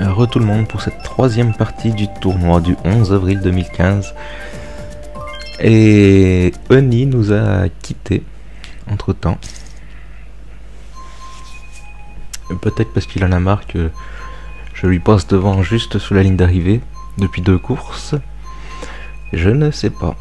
Re tout le monde pour cette troisième partie du tournoi du 11 avril 2015. Et Honey nous a quittés entre temps. Peut-être parce qu'il a marre que je lui passe devant juste sous la ligne d'arrivée depuis deux courses. Je ne sais pas.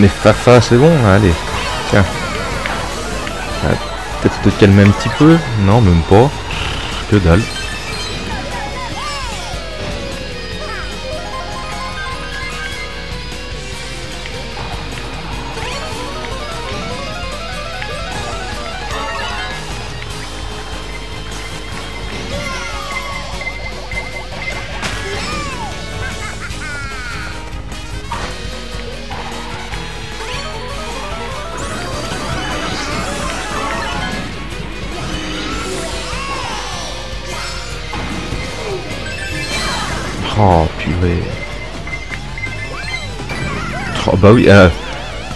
Mais Fafa, c'est bon, allez. Tiens. Ah, Peut-être te calmer un petit peu Non, même pas. Que dalle. Oh purée. Oh bah oui, euh,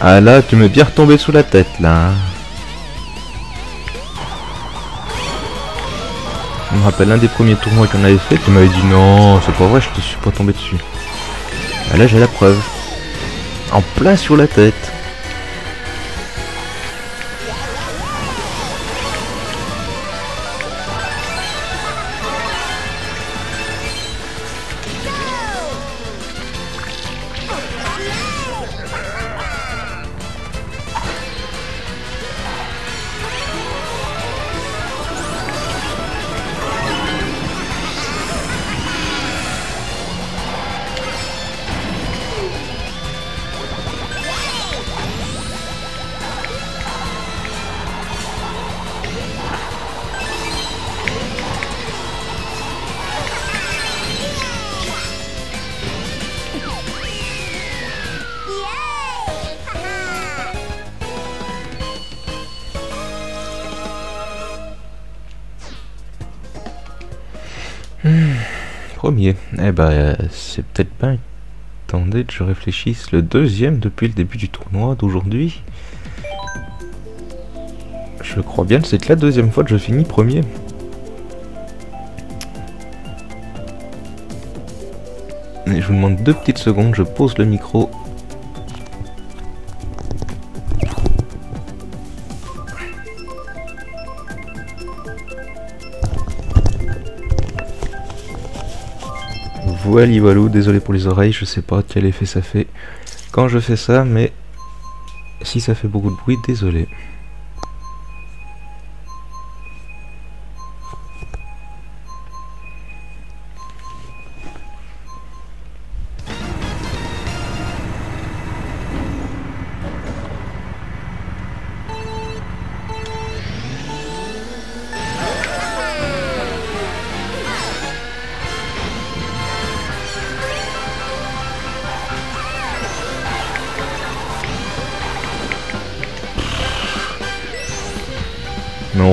ah là tu m'es bien retombé sous la tête là. hein. Je me rappelle un des premiers tournois qu'on avait fait, tu m'avais dit non, c'est pas vrai, je te suis pas tombé dessus. Ah là j'ai la preuve. En plein sur la tête. Eh ben, euh, c'est peut-être pas. Attendez que je réfléchisse. Le deuxième depuis le début du tournoi d'aujourd'hui. Je crois bien que c'est la deuxième fois que je finis premier. Et je vous demande deux petites secondes, je pose le micro. Voilà, voilà, désolé pour les oreilles, je sais pas quel effet ça fait quand je fais ça, mais si ça fait beaucoup de bruit, désolé.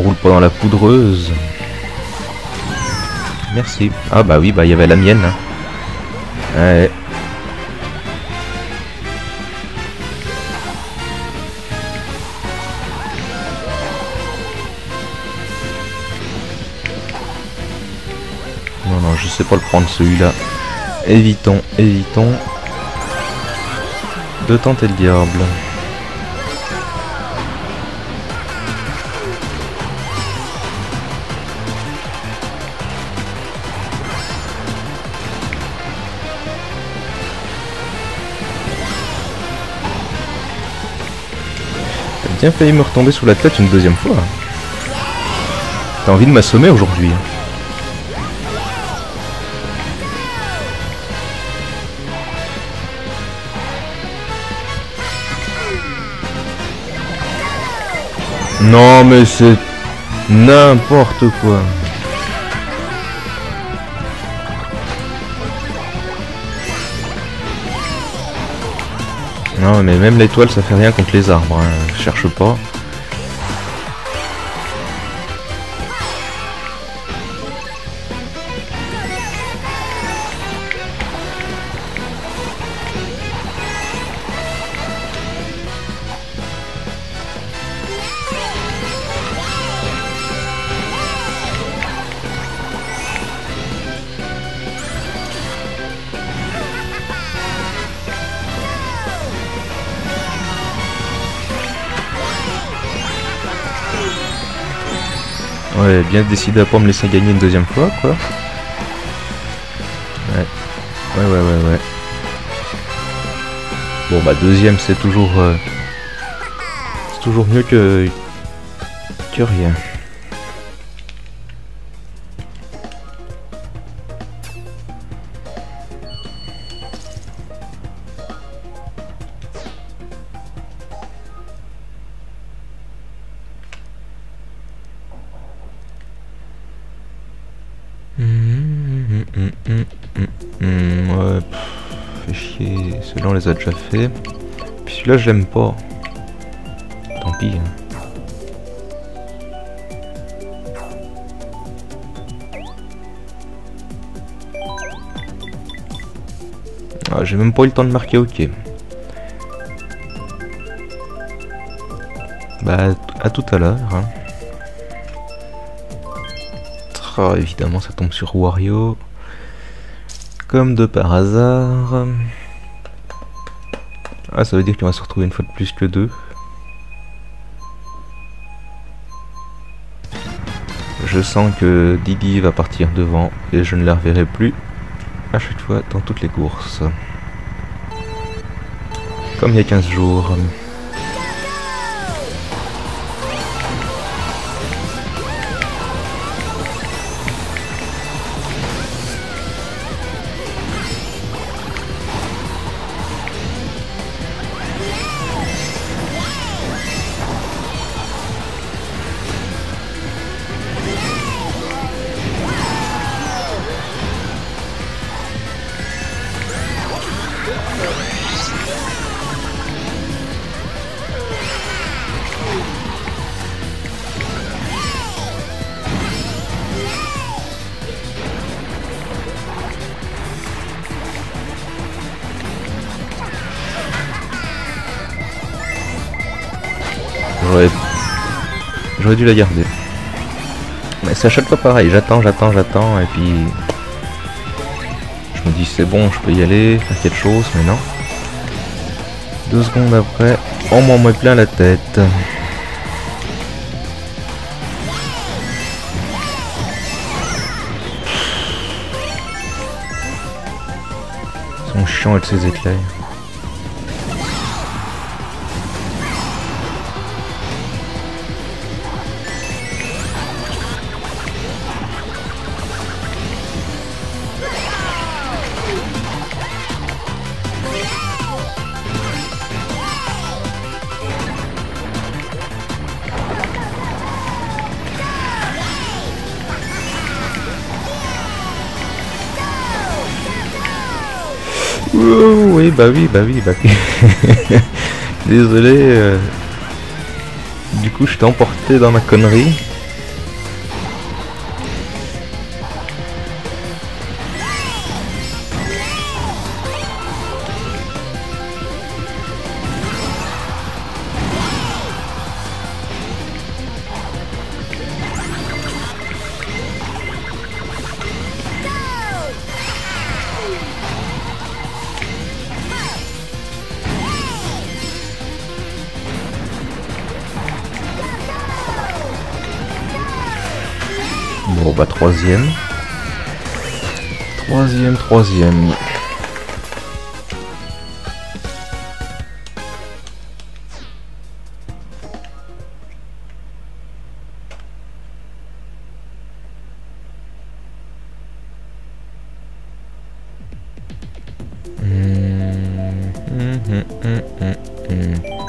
Roule pas dans la poudreuse. Merci. Ah bah oui, bah il y avait la mienne. hein. Ouais. Non, non, je sais pas le prendre celui-là. Évitons, évitons de tenter le diable. bien failli me retomber sous la tête une deuxième fois. T'as envie de m'assommer aujourd'hui. Hein. Non mais c'est n'importe quoi. Non mais même l'étoile ça fait rien contre les arbres, hein. cherche pas. Bien décidé à pas me laisser gagner une deuxième fois, quoi. Ouais. Ouais, ouais, ouais, ouais. Bon, bah, deuxième, c'est toujours... euh, C'est toujours mieux que... Que rien. Ouais, pff, fait chier. Ceux-là, on les a déjà fait. Puis celui-là, je l'aime pas. Tant pis. hein. Ah, j'ai même pas eu le temps de marquer OK. Bah, à tout à l'heure. hein. Évidemment, ça tombe sur Wario. Comme de par hasard. Ah, ça veut dire qu'on va se retrouver une fois de plus que deux. Je sens que Didi va partir devant et je ne la reverrai plus à chaque fois dans toutes les courses. Comme il y a 15 jours. J'aurais dû la garder. Mais c'est à chaque fois pareil, j'attends, j'attends, j'attends, et puis... Je me dis c'est bon, je peux y aller, faire quelque chose, mais non. Deux secondes après, on m'en met plein la tête. Ils sont chiants avec ces éclairs. Bah oui, bah oui, bah. Désolé. euh, Du coup, je t'ai emporté dans ma connerie. Troisième, troisième. Hum, hum,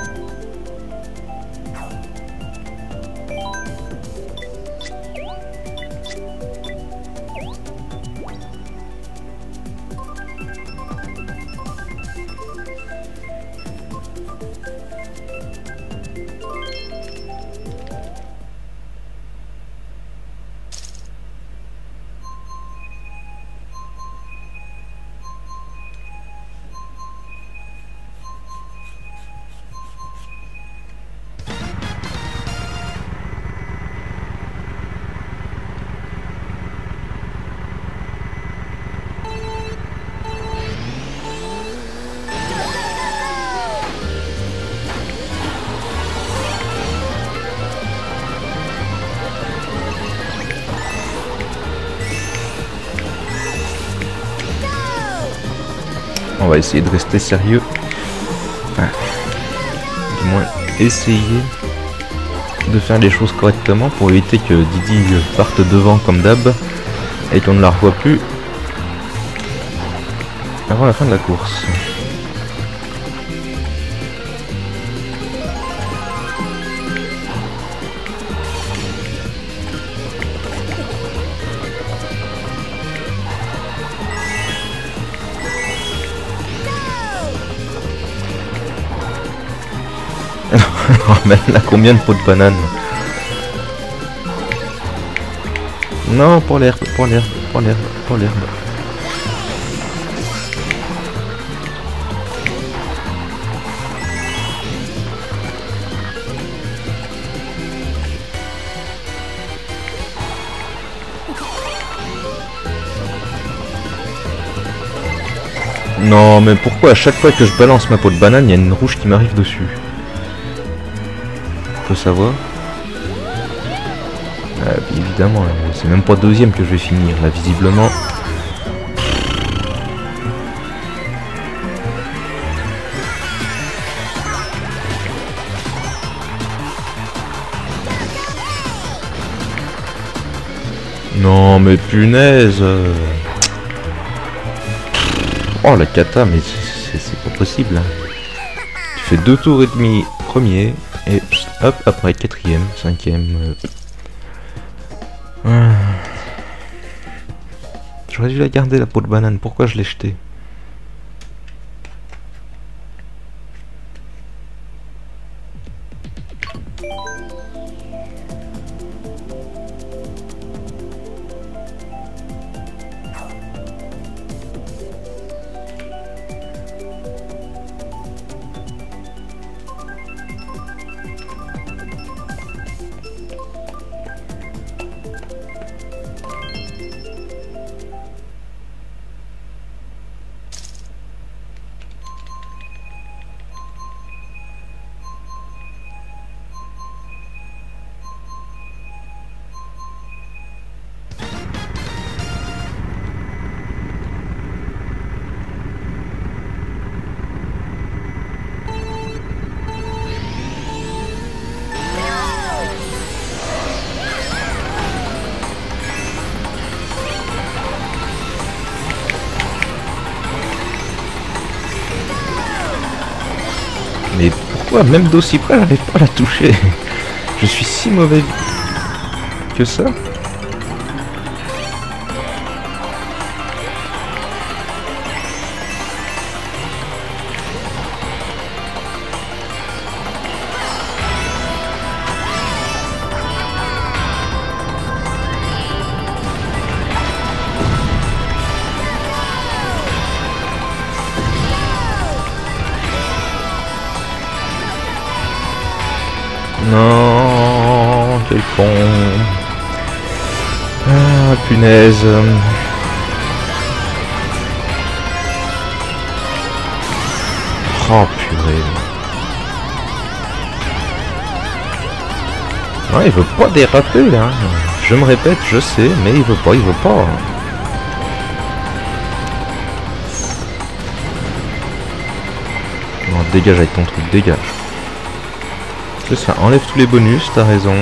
essayer de rester sérieux. Du moins, essayer de faire les choses correctement pour éviter que Didi parte devant comme d'hab et qu'on ne la revoie plus avant la fin de la course. Mais là, combien de pots de banane Non, pour l'herbe, pour l'herbe, pour l'herbe, pour l'herbe. Non, mais pourquoi à chaque fois que je balance ma peau de banane, il y a une rouge qui m'arrive dessus? Savoir. Ah, évidemment, c'est même pas deuxième que je vais finir, là, visiblement. Non, mais punaise Oh la kata, mais c'est pas possible. Hein. Tu fais deux tours et demi premier et hop après quatrième, cinquième. Euh. J'aurais dû la garder la peau de banane. Pourquoi je l'ai jetée? Mais pourquoi même d'aussi près j'arrive pas à la toucher? Je suis si mauvais que ça? Punaise. Oh, purée. Non, il veut pas déraper, là. Je me répète, je sais, mais il veut pas, il veut pas. Dégage avec ton truc, dégage. Ça enlève tous les bonus, t'as raison.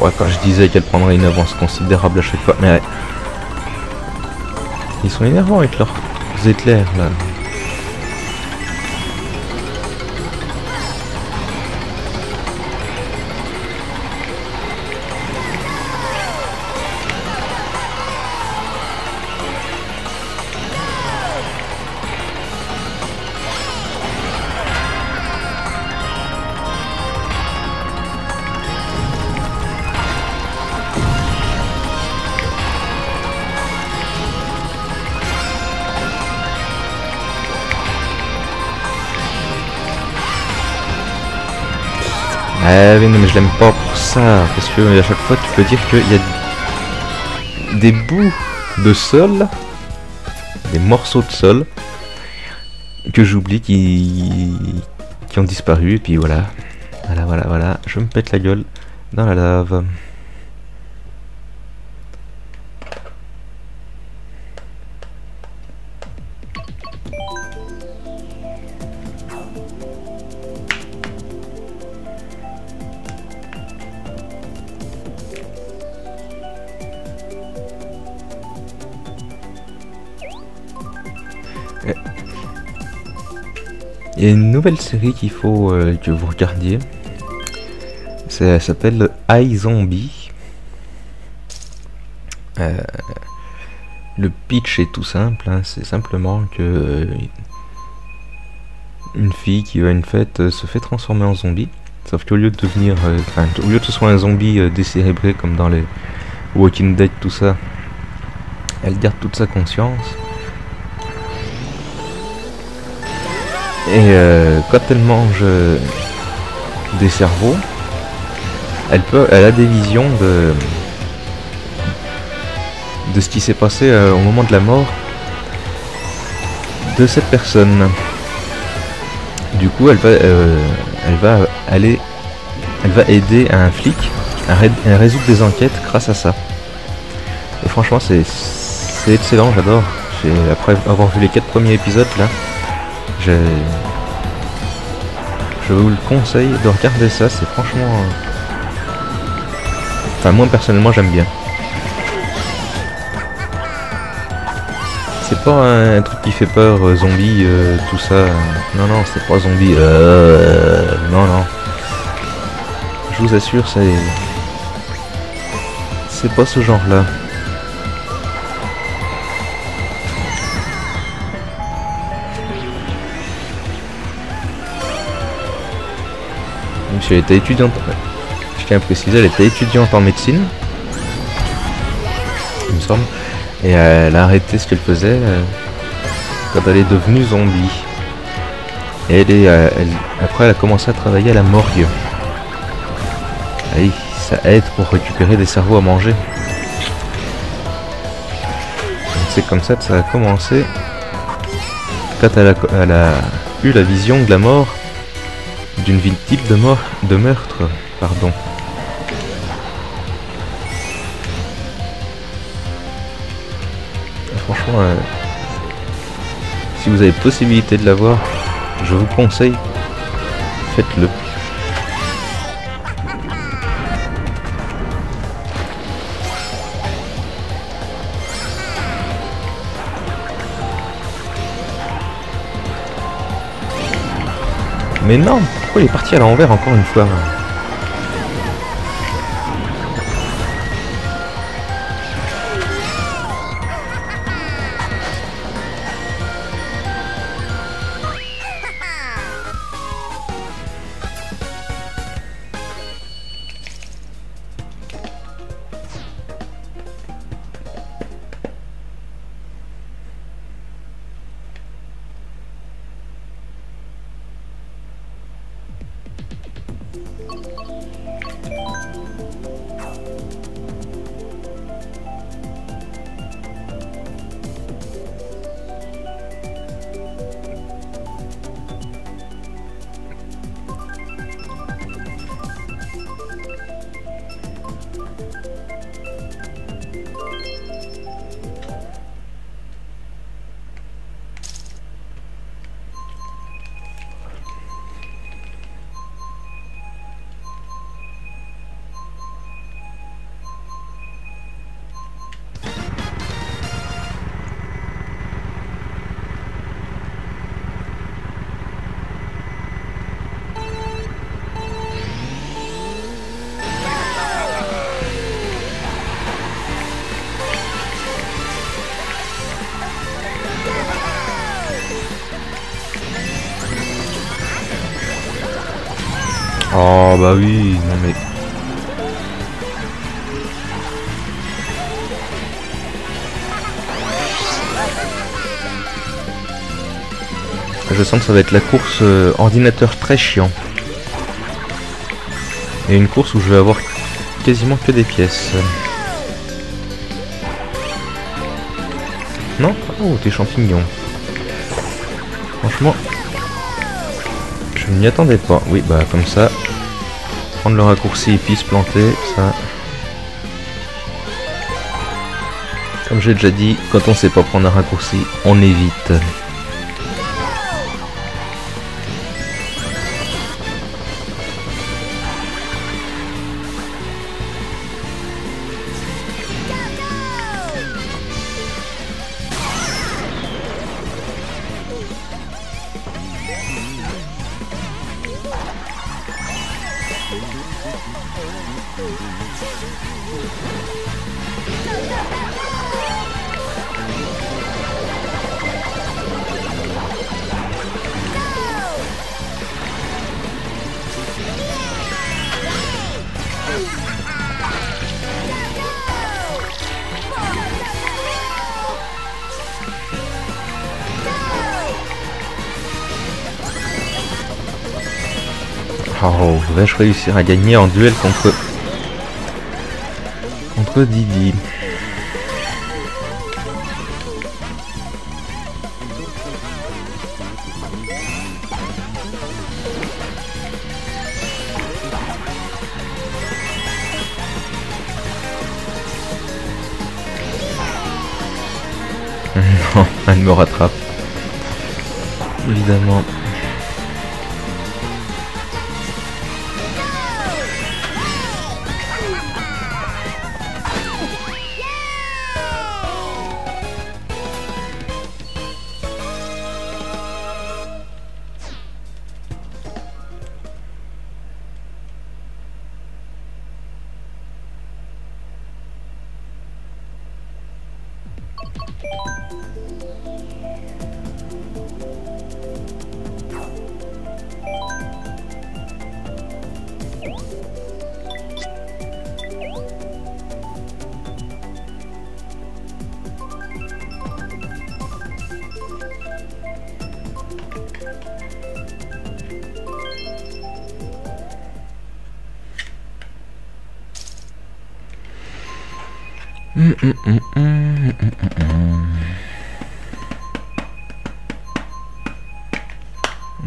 Ouais, quand je disais qu'elle prendrait une avance considérable à chaque fois, mais... Ils sont énervants avec leurs éclairs, là. Oui, non, mais je l'aime pas pour ça, parce que à chaque fois tu peux dire qu'il y a des bouts de sol, des morceaux de sol, que j'oublie qui... qui ont disparu, et puis voilà. Voilà, voilà, voilà, je me pète la gueule dans la lave. A une nouvelle série qu'il faut euh, que vous regardiez. Ça s'appelle iZombie. Euh, le pitch est tout simple, hein. c'est simplement que euh, une fille qui va à une fête se fait transformer en zombie. Sauf qu'au lieu de devenir, enfin, au lieu de ce soit un zombie décérébré comme dans les Walking Dead, tout ça, elle garde toute sa conscience. Et euh, quand elle mange euh, des cerveaux, elle peut, elle a des visions de de ce qui s'est passé euh, au moment de la mort de cette personne. Du coup, elle va, elle va aller, elle va aider un flic à, résoudre des enquêtes grâce à ça. Et franchement, c'est excellent, j'adore. Après avoir vu les quatre premiers épisodes là, je vous le conseille de regarder ça, c'est franchement... Euh, enfin moi personnellement j'aime bien. C'est pas un truc qui fait peur, euh, zombie, euh, tout ça. Non non, c'est pas zombie. non non. Je vous assure, c'est... C'est pas ce genre elle était étudiante. Je tiens à préciser, elle était étudiante en médecine. Il me semble. Et elle a arrêté ce qu'elle faisait euh, quand elle est devenue zombie. Et elle est, euh, après, elle a commencé à travailler à la morgue. Oui, ça aide pour récupérer des cerveaux à manger. C'est comme ça que ça a commencé. Quand elle a eu la vision de la mort, d'une victime de mort, de meurtre, pardon. Franchement, euh, si vous avez possibilité de la voir, je vous conseille, faites-le. Mais non pourquoi il est parti à l'envers encore une fois bah oui, non mais... Je sens que ça va être la course euh, ordinateur très chiant. Et une course où je vais avoir quasiment que des pièces. Non? Oh, tes champignons. Franchement, je m'y attendais pas. Oui, bah comme ça, le raccourci et puis se planter, ça... Comme j'ai déjà dit, quand on sait pas prendre un raccourci, on évite. Vais-je réussir à gagner en duel contre... Contre Didi Non, elle me rattrape. Évidemment.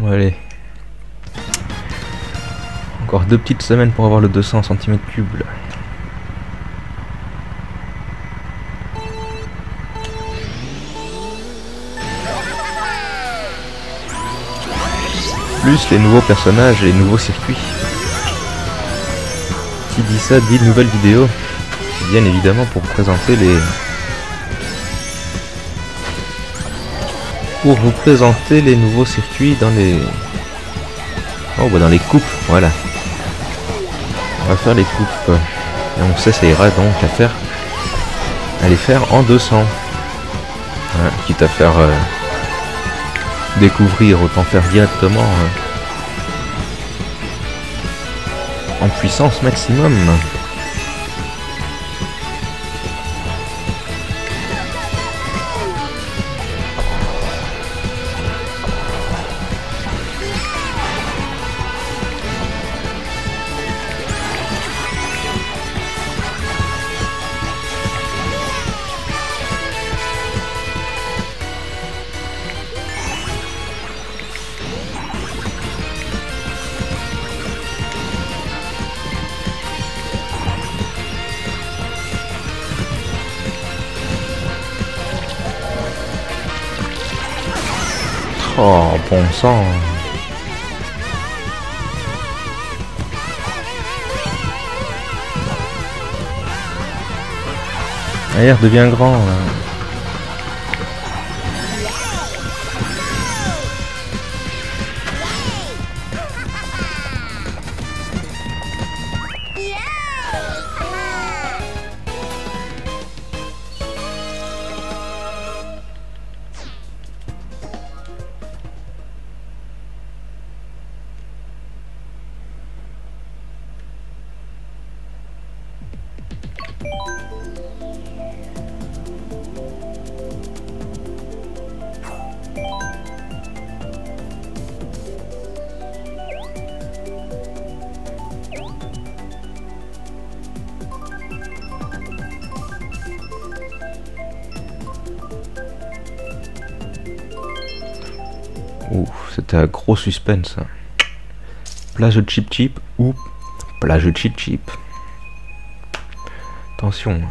Allez. Encore deux petites semaines pour avoir le 200 cm3 là. Plus les nouveaux personnages et les nouveaux circuits. Qui dit ça dit nouvelle vidéo bien évidemment pour présenter les pour vous présenter les nouveaux circuits dans les oh bah dans les coupes voilà. On va faire les coupes. Et on ira donc à faire à les faire en 200 quitte à faire euh, découvrir autant faire directement euh, en puissance maximum Sang. Air devient grand. Là. Ouh, c'était un gros suspense. Plage de chip chip ou plage de chip chip. Attention.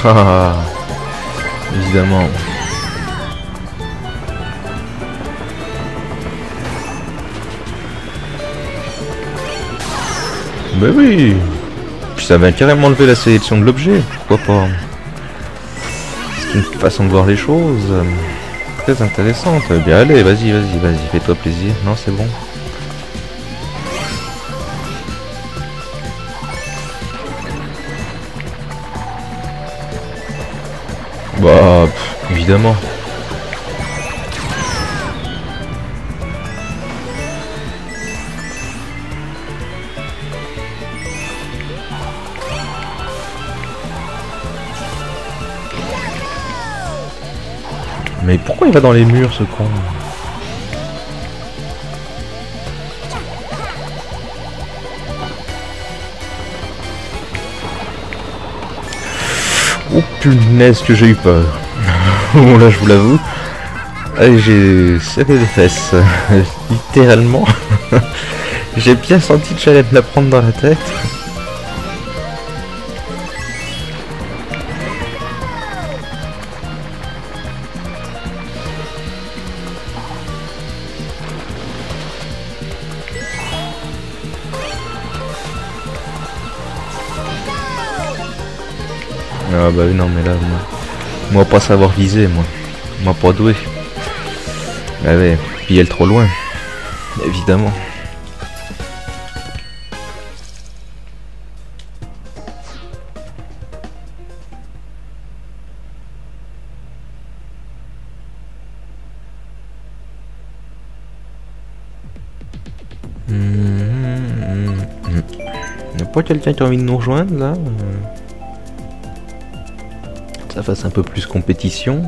Évidemment. Mais oui Puis ça va carrément lever la sélection de l'objet, pourquoi pas C'est une façon de voir les choses. Très intéressante. Eh bien allez, vas-y, vas-y, vas-y, fais-toi plaisir. Non, c'est bon. Mais pourquoi il va dans les murs ce con? Oh punaise que j'ai eu peur. bon là je vous l'avoue. J'ai serré les fesses. Littéralement. j'ai bien senti que j'allais me la prendre dans la tête. Ah bah non, mais là, moi, moi pas savoir viser, moi. Moi pas doué. Bah ouais, puis elle trop loin. Évidemment. Y'a pas quelqu'un qui a envie de nous rejoindre là? Fasse un peu plus compétition.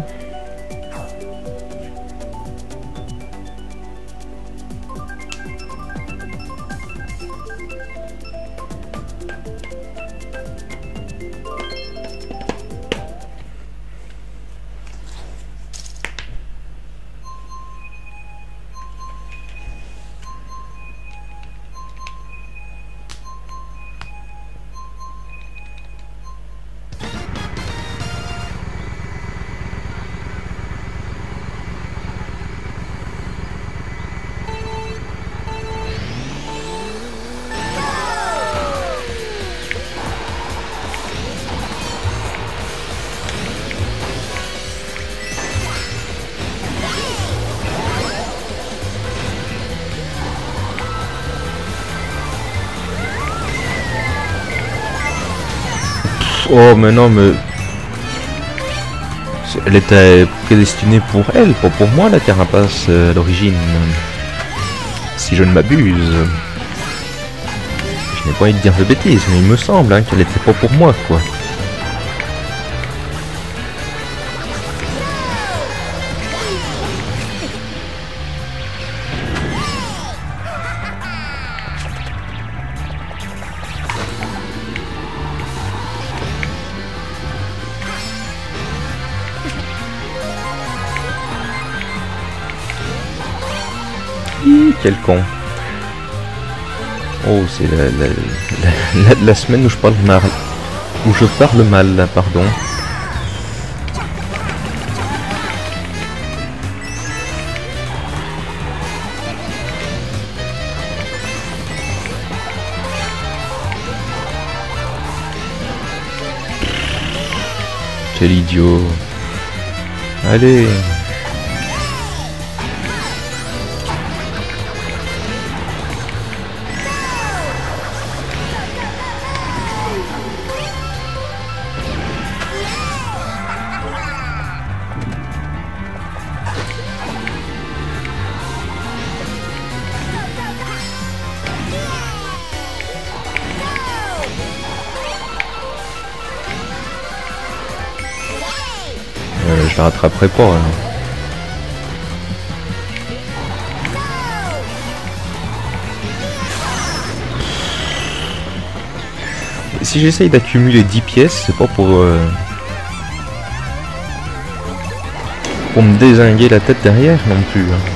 Oh mais non mais... Elle était prédestinée pour elle, pas pour moi la carapace euh, à l'origine. Si je ne m'abuse. Je n'ai pas envie de dire de bêtises, mais il me semble hein, qu'elle était pas pour moi quoi. quelconque. Oh, c'est la, la, la, semaine où je parle mal. Où je parle mal, pardon. Quel idiot. Allez Rattraperai pas. Si j'essaye d'accumuler 10 pièces, c'est pas pour... euh, pour me désinguer la tête derrière non plus. hein.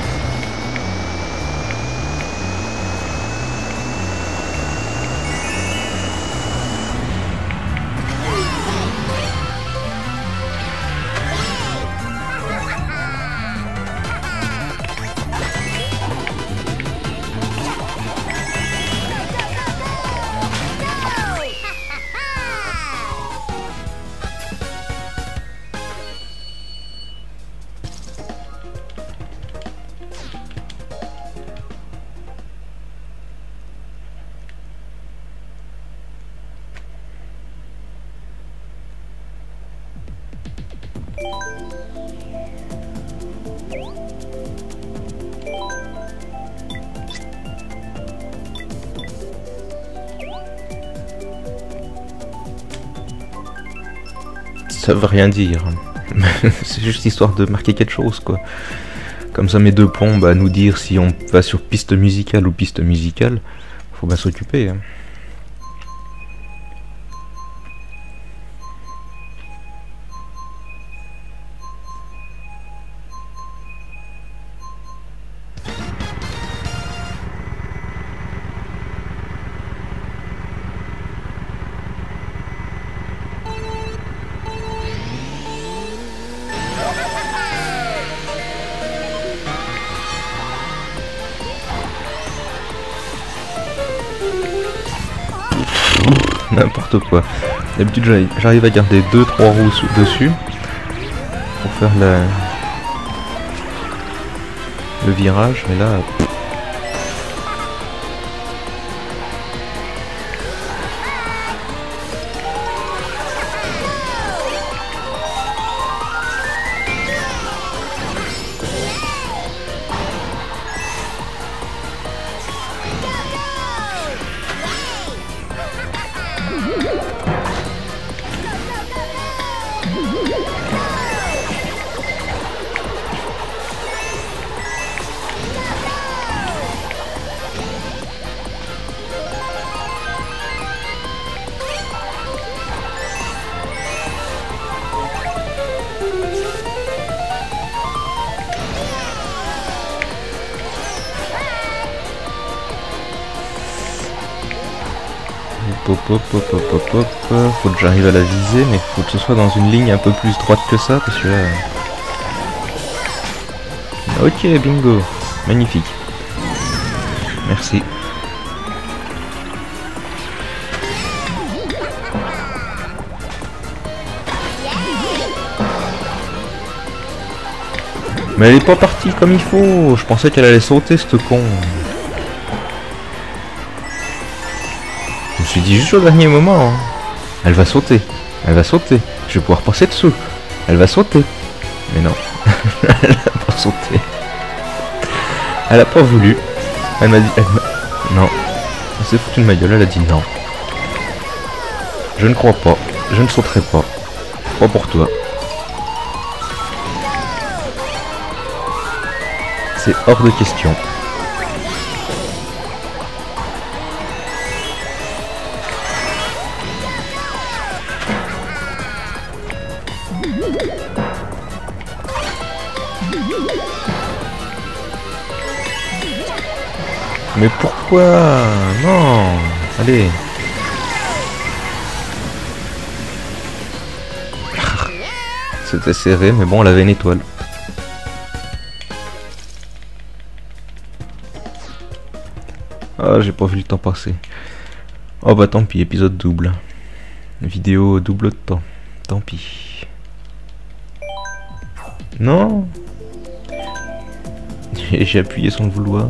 Ça veut rien dire. c'est juste histoire de marquer quelque chose, quoi. Comme ça, mes deux plombes à nous dire si on va sur piste musicale ou piste musicale. Faut bien s'occuper. hein. N'importe quoi. D'habitude, j'arrive- à garder 2-3 roues dessus pour faire le virage, mais là. J'arrive à la viser, mais faut que ce soit dans une ligne un peu plus droite que ça, parce que là... Ok, bingo. Magnifique. Merci. Mais elle est pas partie comme il faut. Je pensais qu'elle allait sauter, cette con. Je me suis dit juste au dernier moment. hein. Elle va sauter. Elle va sauter. Je vais pouvoir passer dessous. Elle va sauter. Mais non. elle a pas sauté. Elle a pas voulu. Elle m'a dit. non. Elle s'est foutue de ma gueule. Elle a dit non. Je ne crois pas. Je ne sauterai pas. Pas pour toi. C'est hors de question. Mais pourquoi? Non Allez C'était serré, mais bon, on avait une étoile. Ah, j'ai pas vu le temps passer. Oh bah tant pis, épisode double. Vidéo double de temps. Tant pis. Non J'ai appuyé sans le vouloir.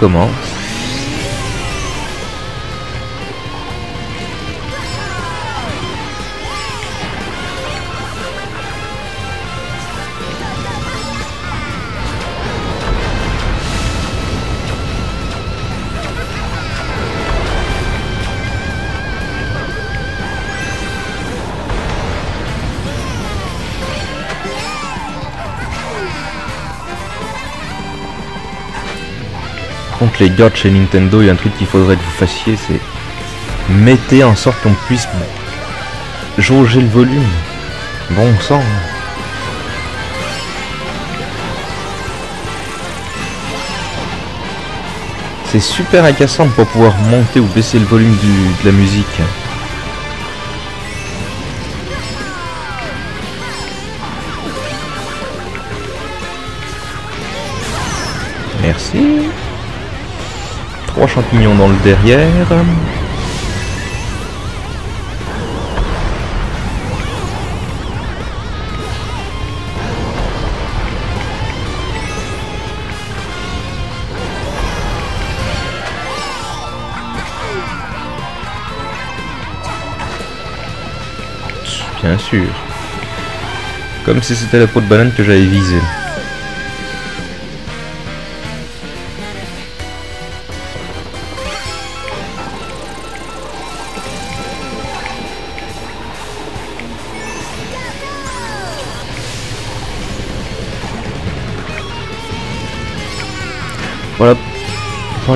Commence. Les chez Nintendo, il y a un truc qu'il faudrait que vous fassiez, c'est mettez en sorte qu'on puisse jauger le volume. Bon sang. C'est super agaçant pas pouvoir monter ou baisser le volume de la musique. Merci. Trois champignons dans le derrière. Bien sûr. Comme si c'était la peau de banane que j'avais visée.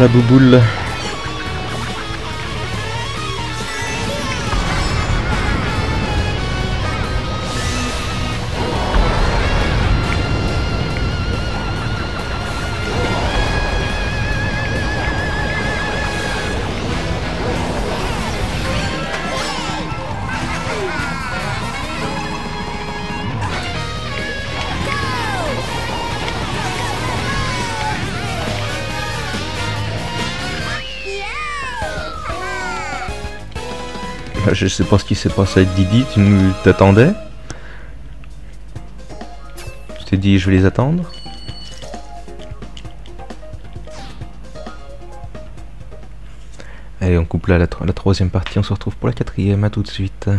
La bouboule. Je sais pas ce qui s'est passé avec Didi, tu nous t'attendais? Tu t'es dit je vais les attendre? Allez on coupe là la, la troisième partie, on se retrouve pour la quatrième, à tout de suite.